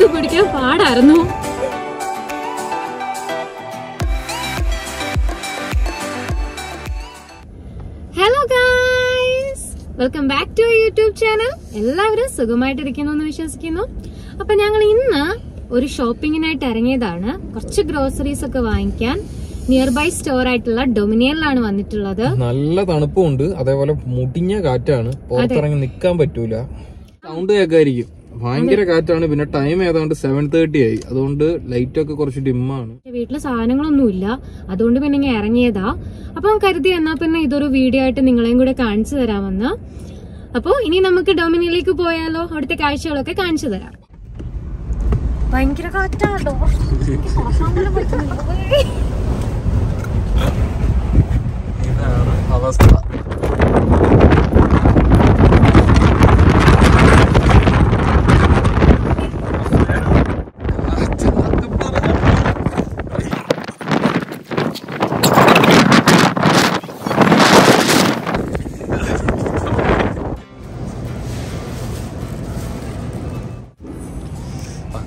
എടുത്തു പിടിക്കാൻ പാടായിരുന്നു. Hello guys welcome back to YouTube channel എല്ലാവരും സുഖമായിട്ടിരിക്കുന്നു എന്ന് വിശ്വസിക്കുന്നു. അപ്പൊ ഞങ്ങൾ ഇന്ന് ഒരു ഷോപ്പിങ്ങിനായിട്ട് ഇറങ്ങിയതാണ്. കുറച്ച് ഗ്രോസറീസ് ഒക്കെ വാങ്ങിക്കാൻ നിയർ ബൈ സ്റ്റോർ ആയിട്ടുള്ള ഡൊമിനിയനിലാണ് വന്നിട്ടുള്ളത്. നല്ല തണുപ്പുണ്ട് അതേപോലെ മുടിഞ്ഞ കാറ്റാണ്. പുറത്തിറങ്ങി നിക്കാൻ പറ്റൂല. സൗണ്ട് കേൾക്കായിരിക്കും ഭയങ്കര കാറ്റാണ്. പിന്നെ ടൈം ഏതാണ്ട് സെവൻ തേർട്ടി ആയി. അതുകൊണ്ട് ലൈറ്റ് ഒക്കെ കുറച്ച് ഡിമ്മാണ് വീട്ടിൽ സാധനങ്ങളൊന്നുമില്ല. അതുകൊണ്ട് പിന്നെ ഇറങ്ങിയതാ. അപ്പം കരുതി എന്നാ പിന്നെ ഇതൊരു വീഡിയോ ആയിട്ട് നിങ്ങളെയും കൂടെ കാണിച്ചു തരാമെന്ന്. അപ്പോ ഇനി നമുക്ക് ഡൊമിനിയിലേക്ക് പോയാലോ? അവിടുത്തെ കാഴ്ചകളൊക്കെ കാണിച്ചു തരാം. ഭയങ്കര കാറ്റാട്ടോ ഇതാണ് അവസ്ഥ.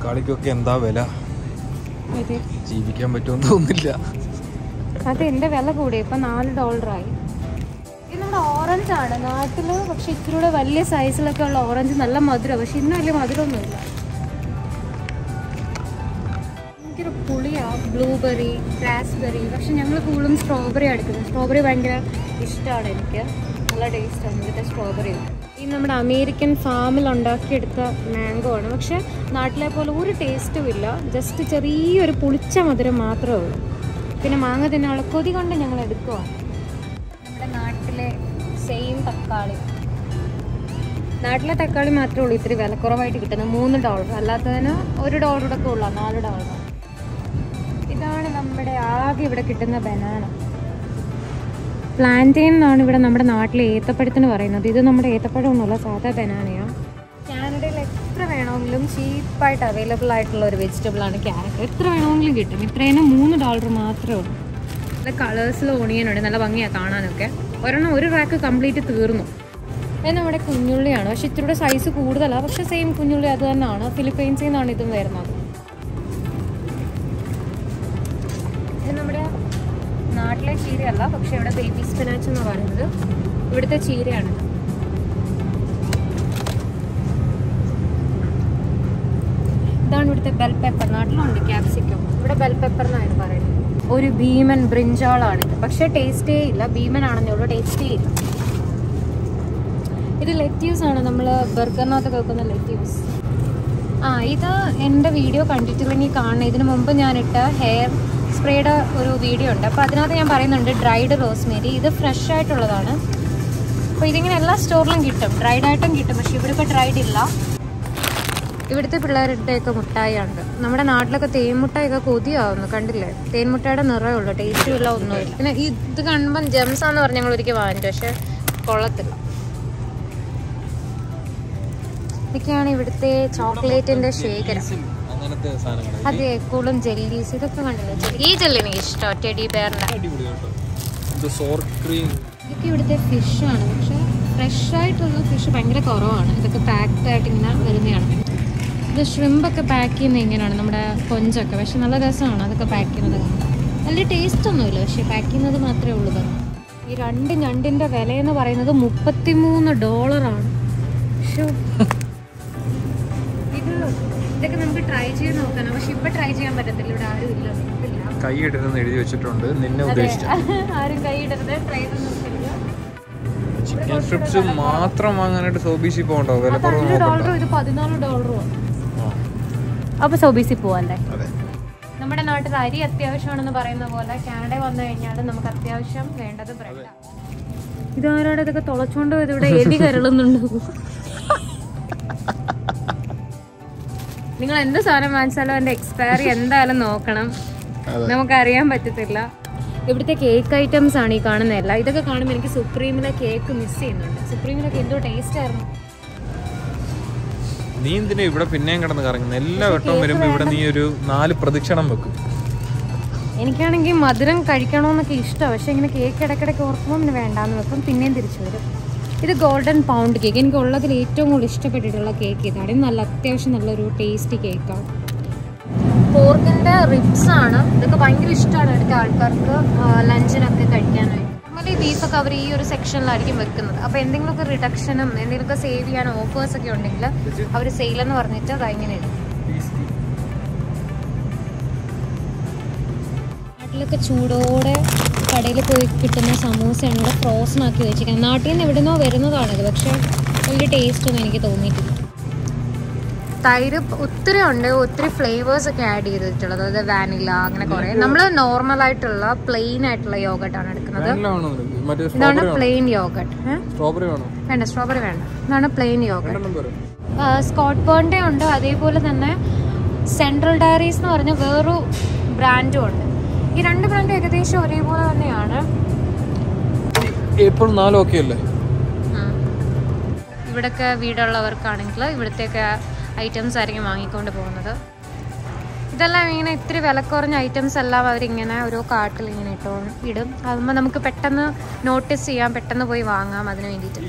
തക്കാളിക്കൊക്കെ എന്താ വില? അതെ ജീവിക്കാൻ പറ്റുമെന്ന് തോന്നുന്നില്ല. അതെന്റെ വില കൂടി ഇപ്പൊ നാല് ഡോളറായി ഇത് നമ്മുടെ ഓറഞ്ച് ആണ്. നാട്ടിൽ പക്ഷെ ഇത്തിരി കൂടെ വലിയ സൈസിലൊക്കെ ഉള്ള ഓറഞ്ച് നല്ല മധുരം പക്ഷെ ഇന്ന് വലിയ മധുരമൊന്നുമില്ല. ഭയങ്കര പുളിയാ. ബ്ലൂബെറി റാസ്ബെറി പക്ഷെ ഞങ്ങൾ കൂടുതലും സ്ട്രോബെറി എടുക്കുന്നത്. സ്ട്രോബെറി ഭയങ്കര ഇഷ്ടമാണ് എനിക്ക്. നല്ല ടേസ്റ്റാണ് ഇവിടുത്തെ സ്ട്രോബെറി ഈ നമ്മുടെ അമേരിക്കൻ ഫാമിൽ ഉണ്ടാക്കിയെടുത്ത മാംഗോ ആണ്. പക്ഷെ നാട്ടിലെ പോലെ ഒരു ടേസ്റ്റും ഇല്ല. ജസ്റ്റ് ചെറിയൊരു പുളിച്ച മധുരം മാത്രമേ ഉള്ളൂ. പിന്നെ മാങ്ങ തിന്നാനുള്ള കൊതി കൊണ്ട് ഞങ്ങൾ എടുക്കുവാണ് നമ്മുടെ നാട്ടിലെ സെയിം തക്കാളി. നാട്ടിലെ തക്കാളി മാത്രമേ ഉള്ളൂ ഇത്തിരി വിലക്കുറവായിട്ട് കിട്ടുന്നത്. മൂന്ന് ഡോളർ അല്ലാത്തതിന് ഒരു ഡോളറുടെ ഒക്കെ ഉള്ളൂ. നാല് ഡോളർ ഇതാണ് നമ്മുടെ ആകെ ഇവിടെ കിട്ടുന്ന ബനാന പ്ലാന്റെയിൻ എന്നാണ് ഇവിടെ നമ്മുടെ നാട്ടിലെ ഏത്തപ്പഴത്തിന് പറയുന്നത്. ഇത് നമ്മുടെ ഏത്തപ്പഴം ഏത്തപ്പഴമൊന്നുമല്ല സാധാ ബനാനയാണ് കാനഡയിൽ എത്ര വേണമെങ്കിലും ചീപ്പായിട്ട് അവൈലബിൾ ആയിട്ടുള്ള ഒരു വെജിറ്റബിൾ ആണ് ക്യാരറ്റ്. എത്ര വേണമെങ്കിലും കിട്ടും. ഇത്രയും മൂന്ന് ഡോളർ മാത്രമേ ഉള്ളൂ. നല്ല കളേഴ്സിൽ ഓണിയൻ ഉണ്ട്. നല്ല ഭംഗിയാണ് കാണാനൊക്കെ. ഒരെണ്ണം ഒരു റാക്ക് കംപ്ലീറ്റ് തീർന്നു. ഇത് നമ്മുടെ കുഞ്ഞുള്ളിയാണ്. പക്ഷെ ഇത്തിരി സൈസ് കൂടുതലാണ് പക്ഷെ സെയിം കുഞ്ഞുള്ളി അത് തന്നെയാണ്. ഫിലിപ്പൈൻസിൽ നിന്നാണ് ഇതും വരുന്നത്. ചീരയല്ല പക്ഷെ ഇവിടെ ബേബി സ്പിനാച്ച് എന്ന് പറയുന്നത്. ഇവിടുത്തെ ചീരയാണ്. ഇതാണ് ഇവിടുത്തെ ബെൽ പെപ്പർ നാട്ടിലുണ്ട് ക്യാപ്സിക്കം ഇവിടെ ബെൽ പെപ്പർ എന്നാണ് പറയുന്നത്. ഒരു ഭീമൻ ബ്രിഞ്ചാളാണിത് പക്ഷെ ടേസ്റ്റേ ഇല്ല. ഭീമൻ ആണെന്നേ ഉള്ളൂ ടേസ്റ്റേ ഇല്ല. ഇത് ലെറ്റ്യൂസ് ആണ്. നമ്മൾ ബർഗറിനകത്ത് കേൾക്കുന്ന ലെറ്റ്യൂസ് ആ ഇത് എന്റെ വീഡിയോ കണ്ടിട്ടില്ലെങ്കിൽ കാണണം. ഇതിനു മുമ്പ് ഞാനിട്ട ഹെയർ സ്പ്രേയുടെ ഒരു വീഡിയോ ഉണ്ട്. അപ്പോൾ അതിനകത്ത് ഞാൻ പറയുന്നുണ്ട് ഡ്രൈഡ് റോസ്മേരി ഇത് ഫ്രഷ് ആയിട്ടുള്ളതാണ്. അപ്പോൾ ഇതിങ്ങനെ എല്ലാ സ്റ്റോറിലും കിട്ടും. ഡ്രൈഡ് ആയിട്ടും കിട്ടും. പക്ഷേ ഇവിടെ ഇപ്പോൾ ഡ്രൈഡ് ഇല്ല. ഇവിടുത്തെ പിള്ളേരുടെയൊക്കെ മുട്ടായിയുണ്ട്. നമ്മുടെ നാട്ടിലൊക്കെ തേൻമുട്ടായൊക്കെ കൊതിയാവുന്നു. കണ്ടില്ലേ? തേൻമുട്ടായുടെ നിറയേ ഉള്ളൂ ടേസ്റ്റും ഇല്ല ഒന്നുമില്ല പിന്നെ ഇത് കാണുമ്പം ജംസാന്ന് പറഞ്ഞ് ഞങ്ങൾ ഒരിക്കൽ വാങ്ങിച്ചു. പക്ഷെ കൊള്ളത്തില്ല. ഇതൊക്കെയാണ് ഇവിടുത്തെ ചോക്ലേറ്റിന്റെ ശേഖരം. അതെ കൂളും ജെല്ലീസ് ഇതൊക്കെ കണ്ടില്ലേ? ഈ ജെല്ലി എനിക്ക് ഇഷ്ടമാണ് ടെഡി ബെയറിന്റെ. ഇതൊക്കെ ഇവിടുത്തെ ഫിഷ് ആണ് പക്ഷെ ഫ്രഷ് ആയിട്ടുള്ള ഫിഷ് ഭയങ്കര കുറവാണ്. ഇതൊക്കെ പാക്ഡ് ആയിട്ട് ഇങ്ങനെ വരുന്നതാണ്. ഇത് ഒക്കെ പാക്ക് ചെയ്യുന്നത് ഇങ്ങനെയാണ് നമ്മുടെ കൊഞ്ചൊക്കെ. പക്ഷെ നല്ല രസമാണ് അതൊക്കെ പാക്ക് ചെയ്യുന്നത്. നല്ല ടേസ്റ്റ് ഒന്നുമില്ല പക്ഷെ പാക്ക് ചെയ്യുന്നത് മാത്രമേ ഉള്ളൂ ഇത്. ഈ രണ്ട് ഞണ്ടിന്റെ വില എന്ന് പറയുന്നത് മുപ്പത്തിമൂന്ന് ഡോളറാണ് ശ്ശോ. ഇത് ഇതൊക്കെ നമുക്ക് ട്രൈ ചെയ്ത് നോക്കണം. പക്ഷെ ഇപ്പൊ ട്രൈ ചെയ്യാൻ പറ്റത്തില്ല. ഇവിടെ ആരും ഇല്ല. കൈ ഇടരുതെന്ന് എഴുതി വെച്ചിട്ടുണ്ട്. നിന്നെ ഉദ്ദേശിച്ചു. ആരും കൈ ഇടരുത്. ട്രൈ ചെയ്ത് നോക്കില്ല ചിക്കൻ സ്ട്രിപ്സ് മാത്രം വാങ്ങാനായിട്ട് സോബീസി പോകണ്ടോ? വില കുറവ് ഡോളറോ ഇത് പതിനാല് ഡോളറോ അപ്പൊ സോബീസി പോവല്ലേ നമ്മുടെ നാട്ടിൽ അരി അത്യാവശ്യമാണെന്ന് പറയുന്ന പോലെ കാനഡ വന്നു കഴിഞ്ഞാൽ നമുക്ക് അത്യാവശ്യം വേണ്ടത് ബ്രെഡ് ഇതാരോടെ ഇതൊക്കെ തുളച്ചോണ്ട് ഇവിടെ എലി കരളുന്നുണ്ട്. നിങ്ങൾ എന്ത് സാധനം വാങ്ങിച്ചാലും അതിന്റെ എക്സ്പയറി എന്തായാലും നോക്കണം. നമുക്ക് നമുക്കറിയാൻ പറ്റത്തില്ല. ഇവിടുത്തെ കേക്ക് ഐറ്റംസ് ആണ് ഈ കാണുന്നതല്ല ഇതൊക്കെ കാണുമ്പോൾ എനിക്ക് സുപ്രീമിലെ കേക്ക് മിസ് ചെയ്യുന്നുണ്ട്. സുപ്രീമിലൊക്കെ എന്തോ ടേസ്റ്റ് ആയിരുന്നു. നീ എന്തിനാ ഇവിടെ പിന്നെയും കിടന്ന് കറങ്ങുന്നത് എല്ലാ വട്ടവും വരുമ്പോ ഇവിടെ നീ ഒരു നാല് പ്രദക്ഷിണം വെക്കും. എനിക്കാണെങ്കിൽ മധുരം കഴിക്കണമെന്നൊക്കെ ഇഷ്ടമാണ് പക്ഷെ ഇങ്ങനെ കേക്ക് ഇടയ്ക്കിടയ്ക്ക് ഓർക്കുമ്പോൾ വേണ്ടാന്ന് വെക്കും. പിന്നെയും തിരിച്ചു വരും. ഇത് ഗോൾഡൻ പൗണ്ട് കേക്ക് എനിക്ക് ഉള്ളതിൽ ഏറ്റവും കൂടുതൽ ഇഷ്ടപ്പെട്ടിട്ടുള്ള കേക്ക് ഇതാണ്. ഇത് നല്ല അത്യാവശ്യം നല്ലൊരു ടേസ്റ്റി കേക്കാണ് പോർക്കിന്റെ റിബ്സ് ആണ്. ഇതൊക്കെ ഭയങ്കര ഇഷ്ടമാണ് ഇവിടുത്തെ ആൾക്കാർക്ക് ലഞ്ചിനൊക്കെ കഴിക്കാനായിട്ട്. നോർമലി ബീഫൊക്കെ അവർ ഈ ഒരു സെക്ഷനിലായിരിക്കും വെക്കുന്നത്. അപ്പോൾ എന്തെങ്കിലുമൊക്കെ റിഡക്ഷനും എന്തെങ്കിലുമൊക്കെ സേവ് ചെയ്യാൻ ഓഫേഴ്സ് ഒക്കെ ഉണ്ടെങ്കിൽ അവർ സെയിലെന്ന് പറഞ്ഞിട്ട് അത് ഇങ്ങനെ ഇടും. നാട്ടിലൊക്കെ ചൂടോടെ കടയിൽ പോയി കിട്ടുന്ന സമൂസയാണ് ഇവിടെ ഫ്രോസൺ ആക്കി വെച്ചിരിക്കുന്നത്. നാട്ടിൽ നിന്ന് എവിടുന്നോ വരുന്നതാണിത് പക്ഷേ വലിയ ടേസ്റ്റ് ഒന്നും എനിക്ക് തോന്നിയിട്ടില്ല. തൈര് ഒത്തിരി ഉണ്ട് ഒത്തിരി ഫ്ലേവേഴ്സ് ഒക്കെ ആഡ് ചെയ്തിട്ടുള്ളത്. അതായത് വാനില അങ്ങനെ കുറെ. നമ്മൾ നോർമൽ ആയിട്ടുള്ള പ്ലെയിൻ ആയിട്ടുള്ള യോഗട്ട് ആണ് എടുക്കുന്നത്. ഇതാണ് പ്ലെയിൻ യോഗട്ട് സ്ട്രോബെറി വേണോ വേണ്ട സ്ട്രോബെറി വേണ്ട. ഇതാണ് പ്ലെയിൻ യോഗട്ട് രണ്ടെണ്ണം സ്കോട്ട് ബേണിന്റെ ഉണ്ട് അതേപോലെ തന്നെ സെൻട്രൽ ഡയറീസ് എന്ന് പറഞ്ഞ വേറൊരു ബ്രാൻഡും ഉണ്ട്. ഈ രണ്ട് ബ്രാൻഡും ഏകദേശം ഒരേപോലെ തന്നെയാണ്. ഏപ്രിൽ നാല് ഓക്കെ അല്ലേ? ഇവിടൊക്കെ വീടുള്ളവർക്കാണെങ്കിൽ ഇവിടത്തേക്ക് ഐറ്റംസ് ആയിരിക്കും വാങ്ങിക്കൊണ്ട് പോകുന്നത്. ഇതെല്ലാം ഇങ്ങനെ ഇത്തിരി വില കുറഞ്ഞ ഐറ്റംസ് എല്ലാം അവരിങ്ങനെ ഓരോ കാട്ടിൽ ഇങ്ങനെ ഇട്ടോ ഇടും. അതുമ്പോൾ നമുക്ക് പെട്ടെന്ന് നോട്ടീസ് ചെയ്യാം പെട്ടെന്ന് പോയി വാങ്ങാം അതിന് വേണ്ടിയിട്ട്.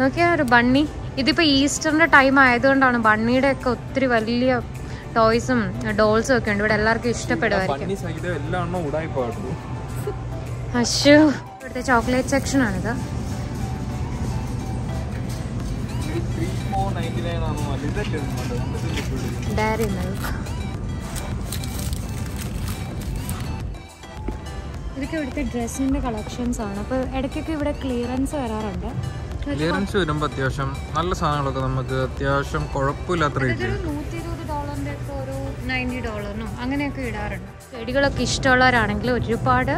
നോക്കിയാൽ ഒരു ബണ്ണി. ഇതിപ്പോൾ ഈസ്റ്ററിന്റെ ടൈം ആയതുകൊണ്ടാണ് ബണ്ണിയുടെ ഒക്കെ ഒത്തിരി വലിയ ടോയ്സും ഡോൾസും ഒക്കെ ഉണ്ട്. ഇവിടെ എല്ലാവർക്കും ഇഷ്ടപ്പെടുമായിരിക്കും. അശോ ഇവിടുത്തെ ചോക്ലേറ്റ് സെക്ഷൻ ആണിത്. ഡയറി മിൽക്ക് ഇതൊക്കെ ഇവിടുത്തെ ഡ്രസ്സിന്റെ കളക്ഷൻസ് ആണ്. അപ്പോൾ ഇടയ്ക്കൊക്കെ ഇവിടെ ക്ലിയറൻസ് വരാറുണ്ട്. ക്ലിയറൻസ് വരുമ്പോൾ അത്യാവശ്യം നല്ല സാധനങ്ങളൊക്കെ നമുക്ക് അത്യാവശ്യം കുഴപ്പമില്ലാത്ത റേറ്റ് ഡോളറിനോ അങ്ങനെയൊക്കെ ഇടാറുണ്ട്. ചെടികളൊക്കെ ഇഷ്ടമുള്ളവരാണെങ്കിൽ ഒരുപാട്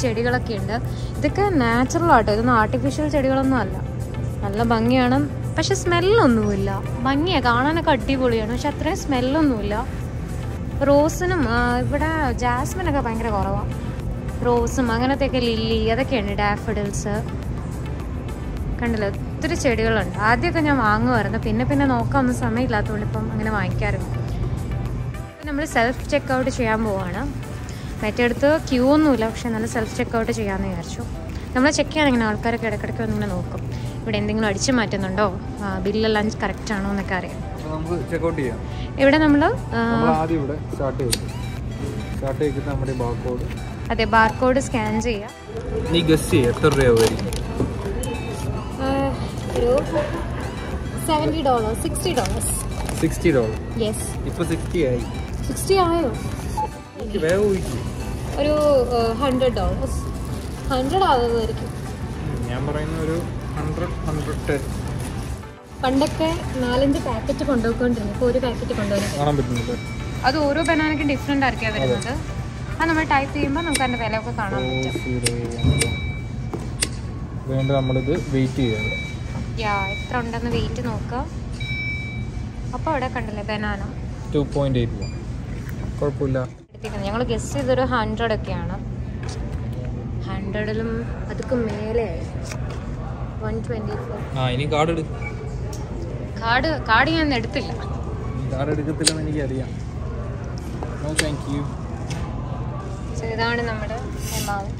ചെടികളൊക്കെ ഉണ്ട്. ഇതൊക്കെ നാച്ചുറൽ ആട്ടോ. ഇതൊന്നും ആർട്ടിഫിഷ്യൽ ചെടികളൊന്നും അല്ല. നല്ല ഭംഗിയാണ്. പക്ഷെ സ്മെല്ലൊന്നുമില്ല ഭംഗിയാണ് കാണാനൊക്കെ അടിപൊളിയാണ്. പക്ഷെ അത്രയും സ്മെല്ലൊന്നുമില്ല റോസിനും ഇവിടെ ജാസ്മിനൊക്കെ ഭയങ്കര കുറവാണ് റോസും അങ്ങനത്തെയൊക്കെ ലില്ലി അതൊക്കെയുണ്ട്. ഡാഫഡിൽസ്. കണ്ടില്ല? ഒത്തിരി ചെടികളുണ്ട്. ആദ്യമൊക്കെ ഞാൻ വാങ്ങുമായിരുന്നു. പിന്നെ പിന്നെ നോക്കാൻ ഒന്നും സമയമില്ലാത്തതുകൊണ്ട് ഇപ്പം അങ്ങനെ വാങ്ങിക്കാറില്ല. നമ്മൾ സെൽഫ് ചെക്കൗട്ട് ചെയ്യാൻ പോവാണ്. മറ്റേടത്ത് ക്യൂ ഒന്നുമില്ല പക്ഷെ നല്ല സെൽഫ് ചെക്കൗട്ട് ചെയ്യാമെന്ന് വിചാരിച്ചു. നമ്മൾ ചെക്ക് ചെയ്യാൻ ഇങ്ങനെ ആൾക്കാരൊക്കെ ഇടയ്ക്കിടയ്ക്ക് വന്നിങ്ങനെ നോക്കും. ഇവിടെ എന്തെങ്കിലും അടിച്ചു മാറ്റുന്നുണ്ടോ? ബില്ലെല്ലാം കറക്റ്റ് ആണോ എന്നൊക്കെ അറിയാം. ഇവിടെ നമ്മൾ അതെ ബാർകോഡ് സ്കാൻ ചെയ്യാം. നീ ഗസ് ചെയ്യ എത്ര രൂപയായിരിക്കും ഒരു seventy dollars sixty dollars sixty dollar yes ഇപ്പോൾ സിക്സ്റ്റി ആയി. സിക്സ്റ്റി ആയോ? ഒരു ഹൺഡ്രഡ് ഡോളേഴ്സ് ഹൺഡ്രഡ് ആകുമായിരിക്കും ഞാൻ പറയുന്ന ഒരു ഹൺഡ്രഡ് ഹൺഡ്രഡ് ടെൻ പണ്ടൊക്കെ നാലഞ്ച് പാക്കറ്റ് കൊണ്ടുപോയിക്കൊണ്ടിരുന്നു. ഇപ്പോൾ ഒരു പാക്കറ്റ് പറ്റുന്നില്ല? അത് ഓരോ ബനാനയ്ക്കും ഡിഫറെന്റ് ആയിരിക്കാം വരുന്നത്. അത്. നമ്മൾ ടൈപ്പ് ചെയ്യുമ്പോൾ നമുക്ക് അതിന്റെ വിലയൊക്കെ കാണാൻ പറ്റും. വേണ്ട നമ്മളിത് വെയിറ്റ് ചെയ്യാം യാ എത്ര ഉണ്ടെന്ന് വെയിറ്റ് നോക്കുക അപ്പോൾ അവിടെ കണ്ടില്ലേ ബനാന ടു പോയിന്റ് എയ്റ്റ് കുഴപ്പമില്ല. ഞങ്ങൾ ഗസ് ചെയ്തൊരു ഹൺഡ്രഡ് ഒക്കെയാണ്. ഹൺഡ്രഡിലും അതൊക്കെ മേലെ വൺ ട്വന്റി ഫോർ ആ ഇനി കാർഡ് എടു കാർഡ് കാർഡ് ഞാൻ എടുത്തില്ല. കാർഡ് എടുക്കത്തില്ലെന്ന് എനിക്കറിയാം. നോ താങ്ക് യു സോ ഇതാണ് നമ്മുടെ എമൗണ്ട്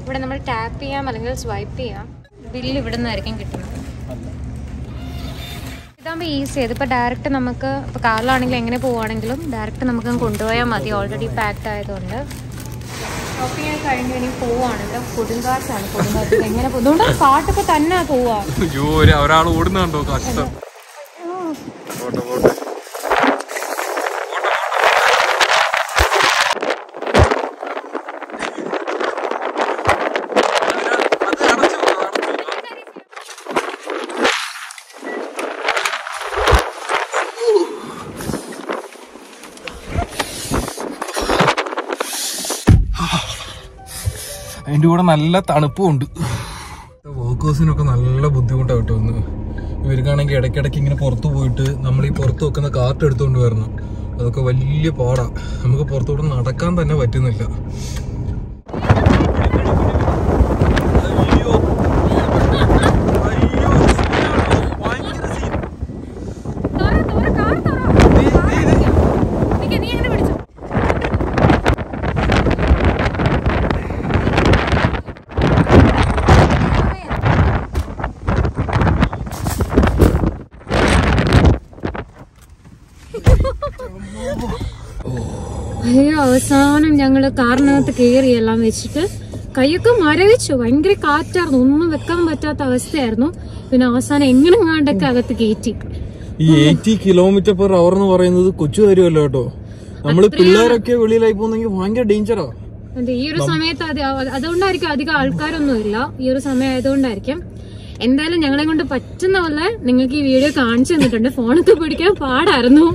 ഇവിടെ നമ്മൾ ടാപ്പ് ചെയ്യാം അല്ലെങ്കിൽ സ്വൈപ്പ് ചെയ്യാം. ബില്ല് ഇവിടെ നിന്നായിരിക്കും കിട്ടുന്നത്. അല്ല. ഇതാകുമ്പോൾ ഈസി ആയത് ഇപ്പോൾ ഡയറക്റ്റ് നമുക്ക് ഇപ്പോൾ കാറിലാണെങ്കിലും എങ്ങനെ പോവുകയാണെങ്കിലും ഡയറക്റ്റ് നമുക്ക് കൊണ്ടുപോയാൽ മതി. ഓൾറെഡി പാക്ഡ് ആയതുകൊണ്ട്. ഷോപ്പിംഗ് ഒക്കെ കഴിഞ്ഞ് ഇനി പോവാണല്ലോ കൊടുങ്കാറ്റാണ്. കൊടുങ്കാറ്റ് എങ്ങനെ പോകും? പാട്ടൊക്കെ തന്നെ പോവാ ഒരാൾ ഓടുന്നുണ്ടോ കഷ്ടം. അതിന്റെ കൂടെ നല്ല തണുപ്പും ഉണ്ട്. വർക്കേഴ്സിനൊക്കെ നല്ല ബുദ്ധിമുട്ടാണ് കേട്ടോ ഒന്ന് ഇവർക്കാണെങ്കിൽ ഇടയ്ക്കിടയ്ക്ക് ഇങ്ങനെ പുറത്തു പോയിട്ട് നമ്മൾ ഈ പുറത്ത് വെക്കുന്ന കാർട്ട് എടുത്തുകൊണ്ട് വരണം. അതൊക്കെ വലിയ പാടാ. നമുക്ക് പുറത്തോട്ട് നടക്കാൻ തന്നെ പറ്റുന്നില്ല നീ എങ്ങനെ പിടിച്ചു അയ്യോ അവസാനം ഞങ്ങൾ കാറിനകത്ത് കയറി എല്ലാം വെച്ചിട്ട് കൈയൊക്കെ മരവിച്ചു. ഭയങ്കര കാറ്റായിരുന്നു. ഒന്നും വെക്കാൻ പറ്റാത്ത അവസ്ഥയായിരുന്നു. പിന്നെ അവസാനം എങ്ങനെ കണ്ടൊക്കെ അകത്ത് കയറ്റി ഈ എയ്റ്റി കിലോമീറ്റർ പെർ അവർ എന്ന് പറയുന്നത് കൊച്ചു കാര്യമല്ല കേട്ടോ. നമ്മൾ പിള്ളേരൊക്കെ വെളിയിലായി പോകുന്നെങ്കിൽ ഭയങ്കര ഡേഞ്ചറാ അതെ ഈ ഒരു സമയത്ത് അതുകൊണ്ടായിരിക്കും അധികം ആൾക്കാരൊന്നും ഇല്ല ഈ ഒരു സമയം ആയതുകൊണ്ടായിരിക്കും. എന്തായാലും ഞങ്ങളെ കൊണ്ട് പറ്റുന്ന പോലെ നിങ്ങൾക്ക് ഈ വീഡിയോ കാണിച്ചു തന്നിട്ടുണ്ട്. ഫോണൊക്കെ പിടിക്കാൻ പാടായിരുന്നു.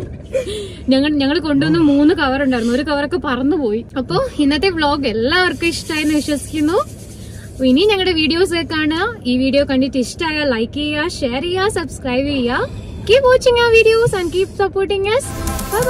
ഞങ്ങൾ ഞങ്ങൾ കൊണ്ടുവന്ന മൂന്ന് കവർ ഉണ്ടായിരുന്നു. ഒരു കവറൊക്കെ പറന്നുപോയി. അപ്പൊ ഇന്നത്തെ വ്ളോഗ് എല്ലാവർക്കും ഇഷ്ടമായി എന്ന് വിശ്വസിക്കുന്നു. ഇനി ഞങ്ങളുടെ വീഡിയോസ് കാണുക. ഈ വീഡിയോ കണ്ടിട്ട് ഇഷ്ടമായ ലൈക്ക് ചെയ്യുക ഷെയർ ചെയ്യുക സബ്സ്ക്രൈബ് ചെയ്യുക. കീപ് വാച്ചിങ് ആ videos and keep supporting bye